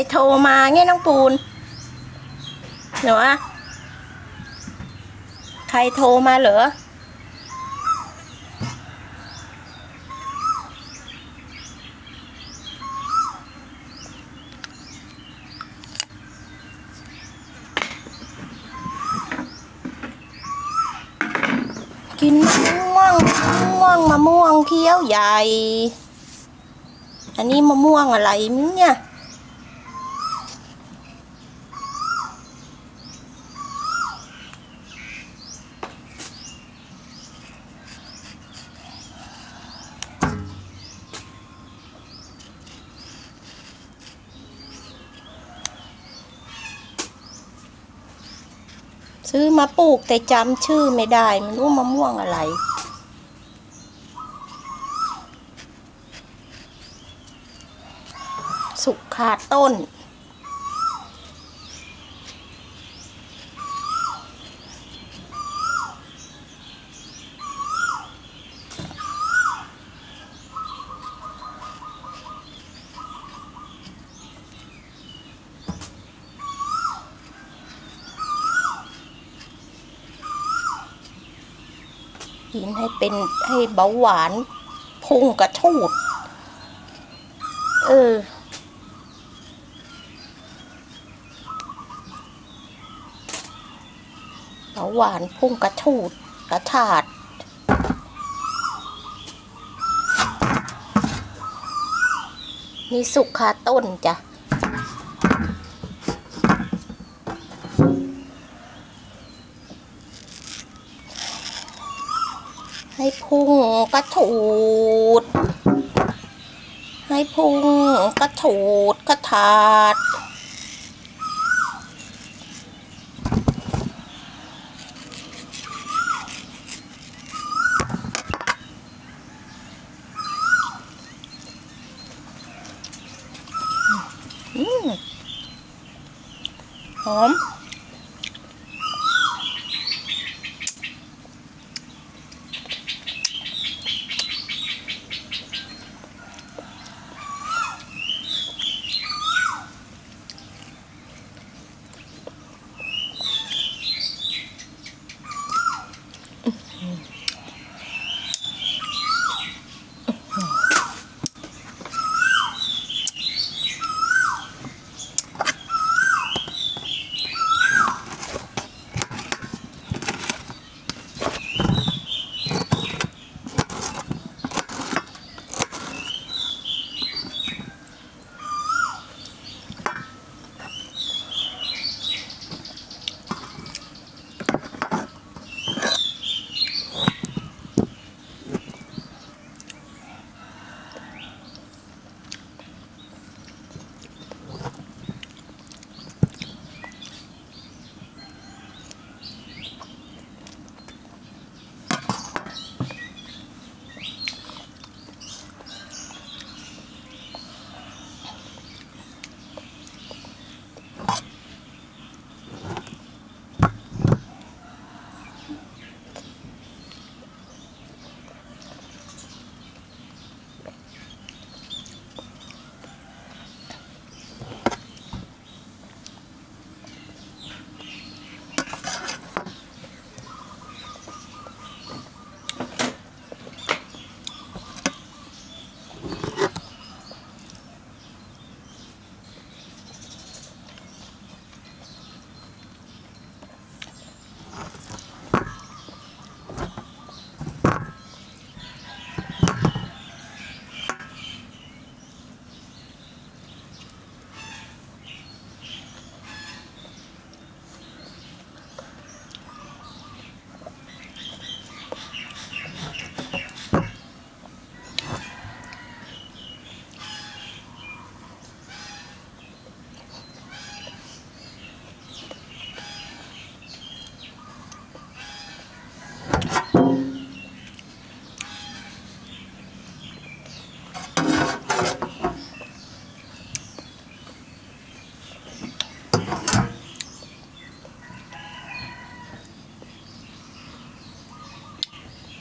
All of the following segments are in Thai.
รโทรมาไงน้องปูนหนูอะใครโทรมาเหรอกินมะม่วงมะม่วงมะม่วงเคี้ยวใหญ่ อันนี้มะม่วงอะไรมั้งเนี่ย ซื้อมาปลูกแต่จำชื่อไม่ได้ไม่รู้มะม่วงอะไร สุกขาต้น กินให้เป็นให้เบาหวานพุ่งกระชูด เออ เบาหวานพุ่งกระชูดกระชาดนี่สุกคาต้นจ้ะ ให้ พุ่งกระถูด ให้พุ่งกระถูดกระถาด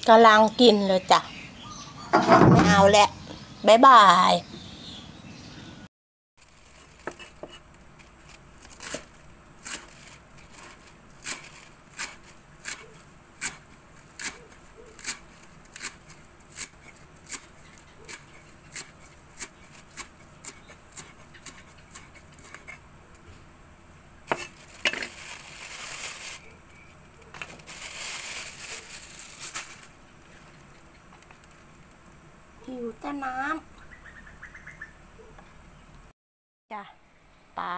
กำลังกินเลยจ้ะไม่เอาแหละบ๊ายบาย ก็น้ำจ้ะปลา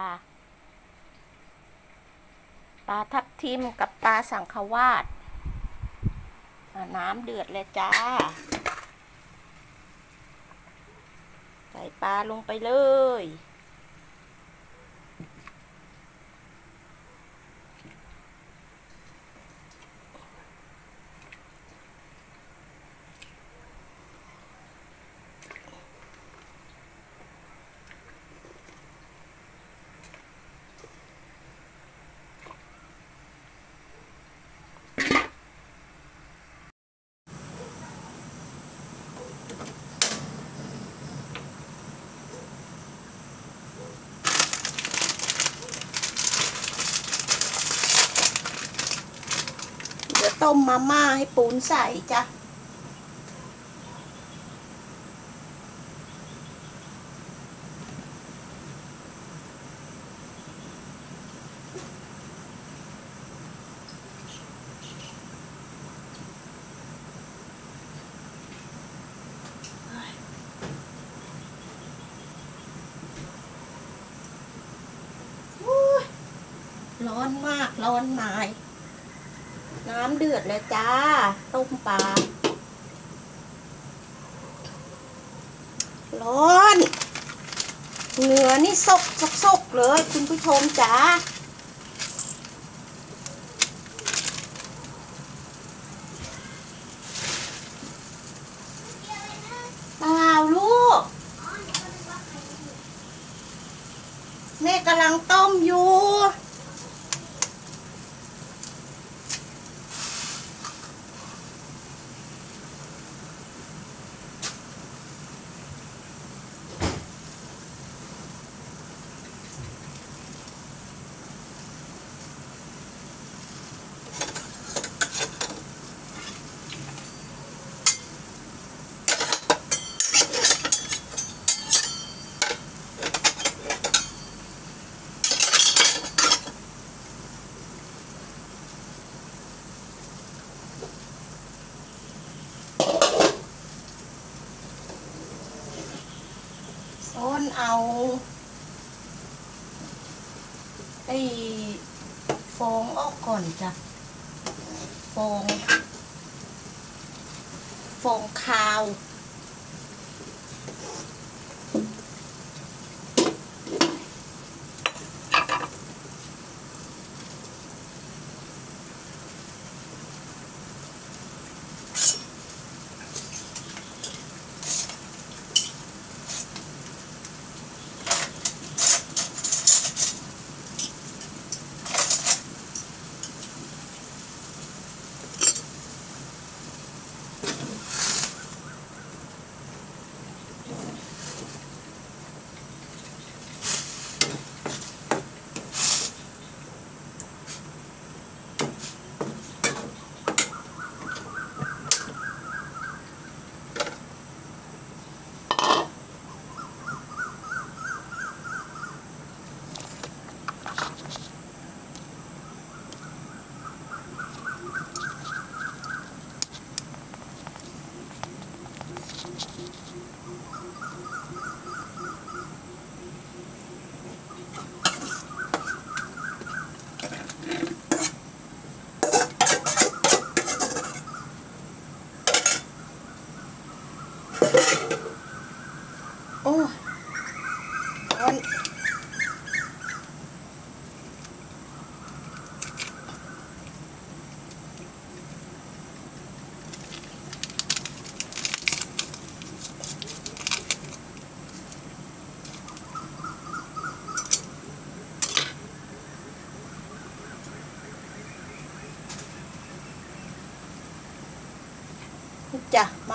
ปลาทับทิมกับปลาสังขวาดน้ำเดือดเลยจ้า ใส่ปลาลงไปเลย ต้มมาม่าให้ปูนใส่จ้ะอุ๊ยร้อนมาก ร้อนหมาย น้ำเดือดแล้วจ้า ต้มปลา ร้อน เหงื่อนี่ซกซกสกเลย คุณผู้ชมจ้า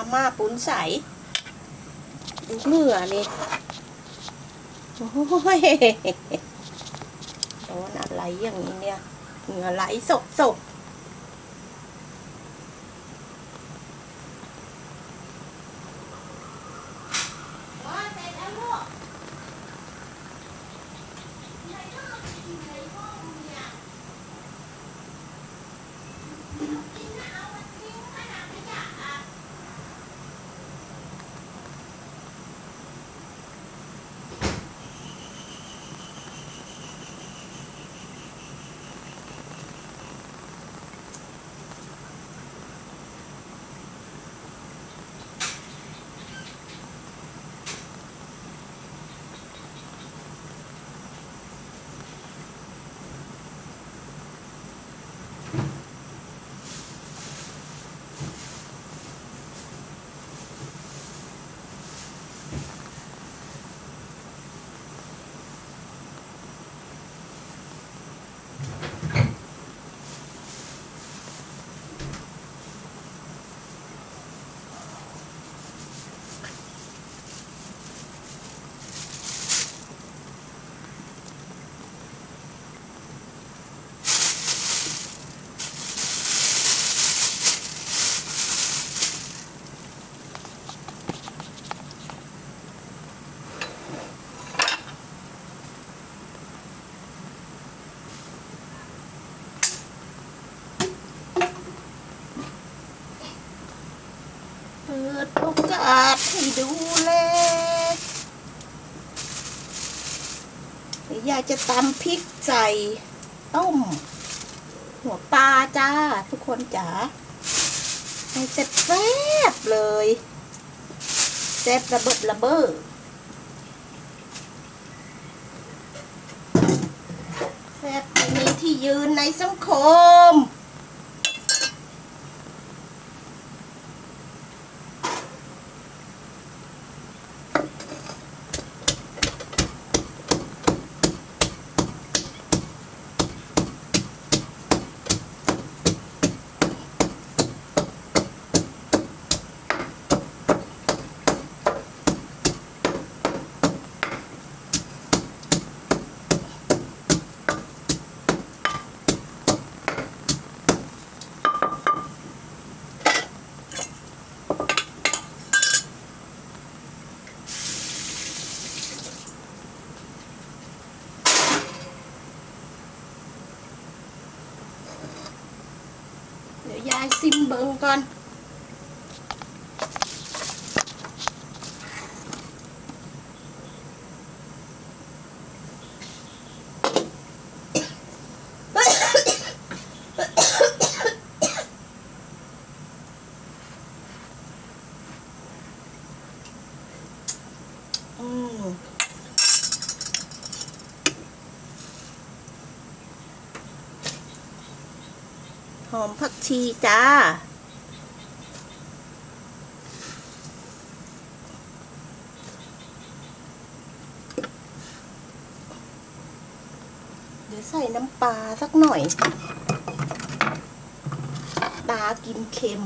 มามาปุ้นใส ดูเมื่อนี่โอ้ยร้อนอะไรอย่างนี้เนี่ยเหงื่อไหลสกสก โอกาดให้ดูเลยเดี๋ยายจะตำพริกใส่ต้ม หัวปลาจ้า ทุกคนจ๋าให้แซ่บเลยแซ่บระเบิดระเบ้อแซ่บมีที่ยืนในสังคม เดี๋ยวยายซิมเบิงก่อน อืม หอมผัก ชีจ้า เดี๋ยวใส่น้ำปลาสักหน่อย ปลากินเค็ม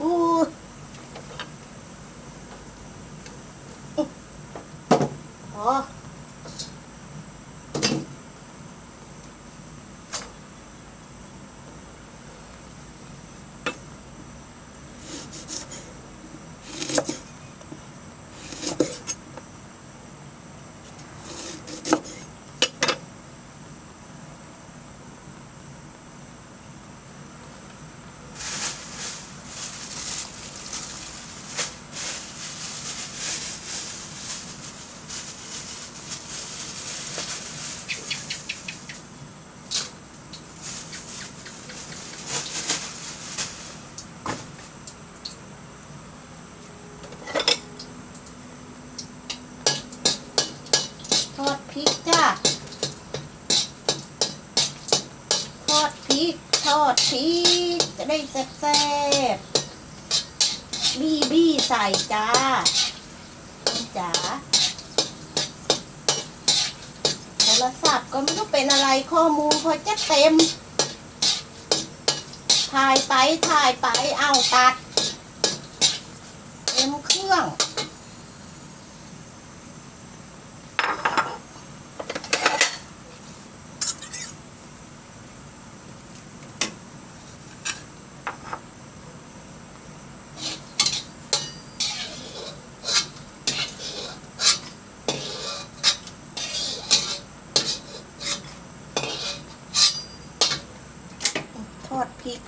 อู้อ๋อทอดพ ริกจ้าทอดพริกทอดพริกจะได้แซ่บๆบี้บี้ใส่จ้าจ๋าโทรศัพท์ก็ไม่รู้เป็นอะไรข้อมูลพอจะเต็ม ถ่ายไปถ่ายไปเอาตัด เต็มเครื่อง ทอดพริก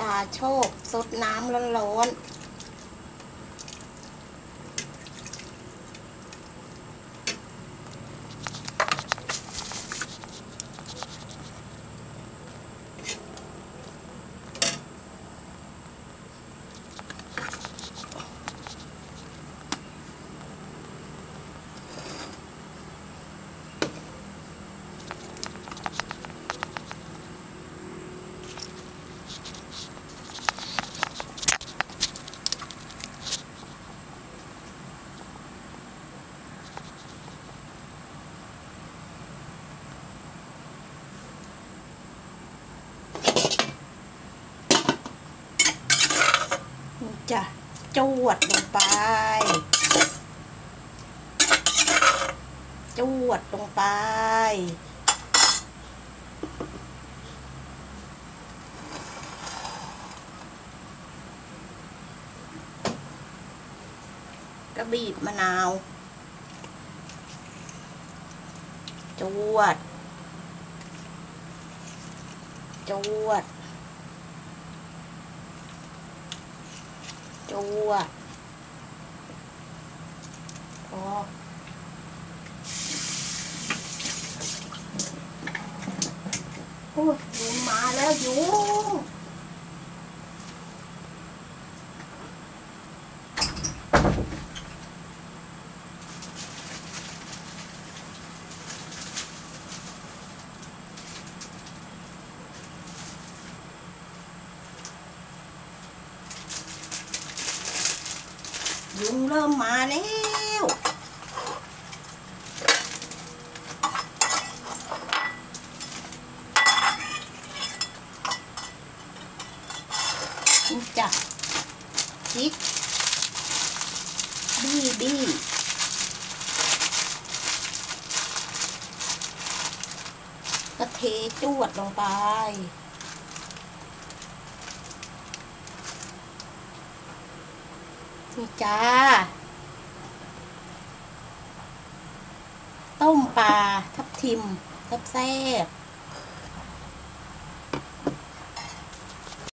ตาโชคสดน้ำร้อนๆ จะจวดลงไป จวดลงไป กระบีบมะนาว จวด จวด จวดพอโอ้ยยุงมาแล้วอยุงเริ่มมาแล้ว นี่จ้ะิกบี้บี้ก็เทจวดลงไป นี่จ้า ต้มปลาทับทิมแซ่บ